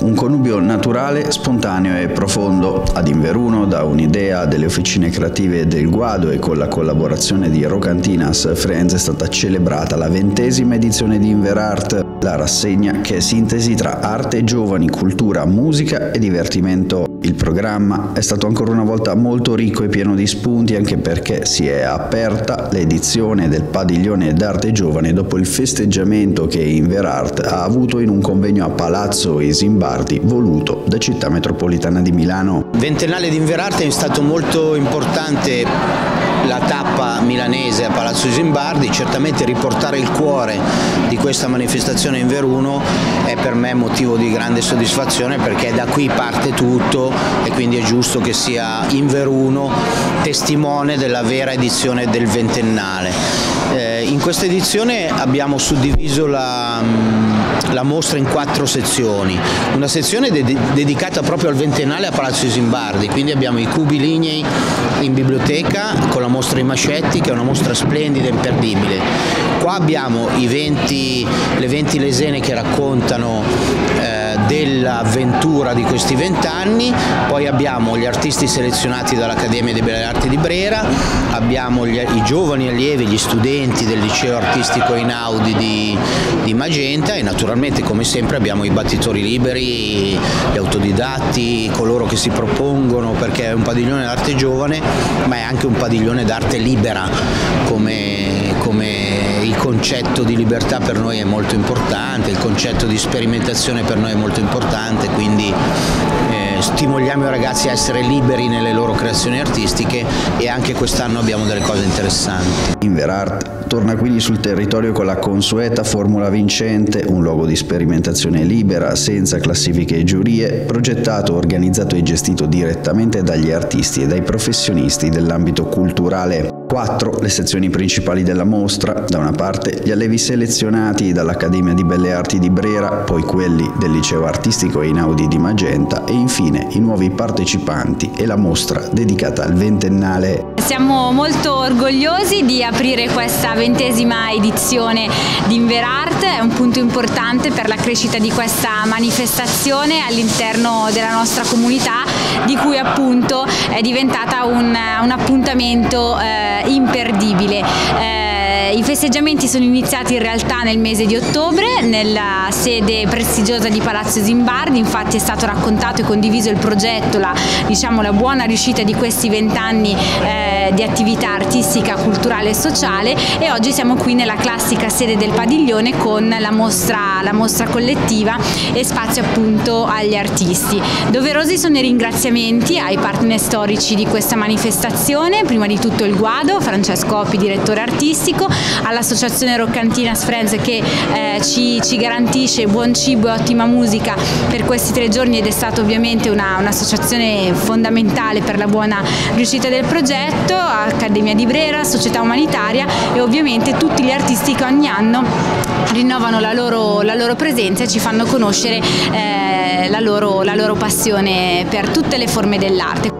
Un connubio naturale, spontaneo e profondo. Ad Inveruno, da un'idea delle officine creative del Guado e con la collaborazione di Rocantinas Friends è stata celebrata la ventesima edizione di Inverart, la rassegna che è sintesi tra arte, giovani, cultura, musica e divertimento il programma è stato ancora una volta molto ricco e pieno di spunti anche perché si è aperta l'edizione del padiglione d'arte giovane dopo il festeggiamento che Inverart ha avuto in un convegno a Palazzo Isimbardi voluto da Città Metropolitana di Milano. Ventennale di Inverart è stato molto importante la tappa milanese a Palazzo Isimbardi, certamente riportare il cuore di questa manifestazione in Veruno è per me motivo di grande soddisfazione perché da qui parte tutto e quindi è giusto che sia in Veruno testimone della vera edizione del ventennale. In questa edizione abbiamo suddiviso la, mm, la, mostra in quattro sezioni, una sezione de dedicata proprio al ventennale a Palazzo Isimbardi, quindi abbiamo i cubi lignei in biblioteca con la mostra I Mascetti che è una mostra splendida e imperdibile. Qua abbiamo 20, le 20 lesene che raccontano eh, dell'avventura di questi vent'anni, poi abbiamo gli artisti selezionati dall'Accademia di Belle Arti di Brera, abbiamo gli, i giovani allievi, gli studenti del liceo artistico Inaudi di, di Magenta e naturalmente come sempre abbiamo i battitori liberi, gli autodidatti, coloro che si propongono perché è un padiglione d'arte giovane ma è anche un padiglione d'arte libera come, come il concetto di libertà per noi è molto importante, il concetto di sperimentazione per noi è molto importante, quindi eh, stimoliamo i ragazzi a essere liberi nelle loro creazioni artistiche e anche quest'anno abbiamo delle cose interessanti. Inverart torna quindi sul territorio con la consueta formula vincente, un luogo di sperimentazione libera, senza classifiche e giurie, progettato, organizzato e gestito direttamente dagli artisti e dai professionisti dell'ambito culturale. Quattro le sezioni principali della mostra, da una parte gli allevi selezionati dall'Accademia di Belle Arti di Brera, poi quelli del Liceo Artistico Einaudi di Magenta e infine i nuovi partecipanti e la mostra dedicata al ventennale. Siamo molto orgogliosi di aprire questa ventesima edizione di Inverart, è un punto importante per la crescita di questa manifestazione all'interno della nostra comunità di cui appunto è diventata un, un appuntamento eh, imperdibile. Eh, i festeggiamenti sono iniziati in realtà nel mese di ottobre nella sede prestigiosa di Palazzo Zimbardi, infatti è stato raccontato e condiviso il progetto, la, diciamo, la buona riuscita di questi vent'anni eh, di attività artistica, culturale e sociale e oggi siamo qui nella classica sede del padiglione con la mostra, la mostra collettiva e spazio appunto agli artisti. Doverosi sono i ringraziamenti ai partner storici di questa manifestazione, prima di tutto il Guado, Francesco Oppi, direttore artistico, all'associazione Roccantinas Friends che eh, ci, ci, garantisce buon cibo e ottima musica per questi tre giorni ed è stata ovviamente un'associazione una fondamentale per la buona riuscita del progetto, Accademia di Brera, Società Umanitaria e ovviamente tutti gli artisti che ogni anno rinnovano la loro, la loro presenza e ci fanno conoscere eh, la, loro, la loro passione per tutte le forme dell'arte.